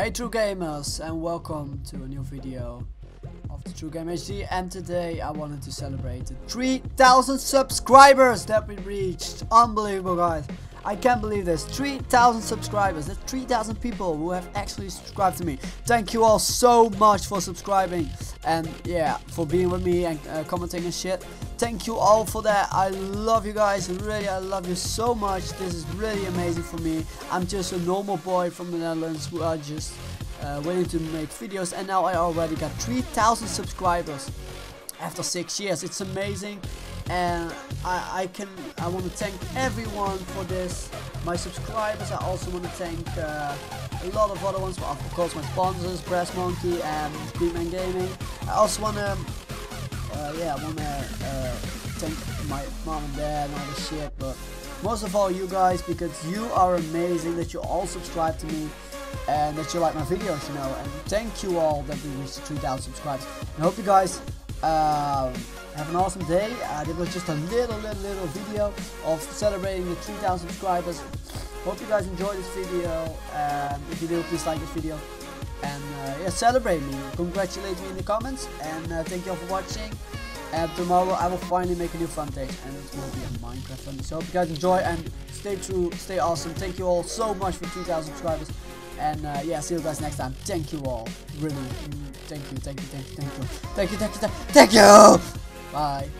Hey True Gamers and welcome to a new video of the True Gamer HD and today I wanted to celebrate the 3000 subscribers that we reached. Unbelievable guys. I can't believe this. 3000 subscribers. That's 3000 people who have actually subscribed to me. Thank you all so much for subscribing and yeah, for being with me and uh, commenting and shit. Thank you all for that. I love you guys. Really, I love you so much. This is really amazing for me. I'm just a normal boy from the Netherlands who are just uh, waiting to make videos and now I already got 3000 subscribers after six years. It's amazing and I, I can I want to thank everyone for this my subscribers I also want to thank uh, a lot of other ones of course my sponsors Brass Monkey and Beatman Gaming I also want to uh, yeah I want to uh, thank my mom and dad and all this shit but most of all you guys because you are amazing that you all subscribe to me and that you like my videos you know and thank you all that we reached 3000 subscribers I hope you guys um, have an awesome day. Uh, it was just a little, little, little video of celebrating the 3,000 subscribers. Hope you guys enjoyed this video. Um, if you do, please like this video. And uh, yeah, celebrate me. Congratulate me in the comments. And uh, thank you all for watching. And tomorrow I will finally make a new fun page. And it will be a Minecraft fun. So hope you guys enjoy and stay true, stay awesome. Thank you all so much for 2,000 subscribers. And uh, yeah, see you guys next time. Thank you all. Really. Thank you, thank you, thank you, thank you. Thank you, thank you, thank you. Thank you! Bye.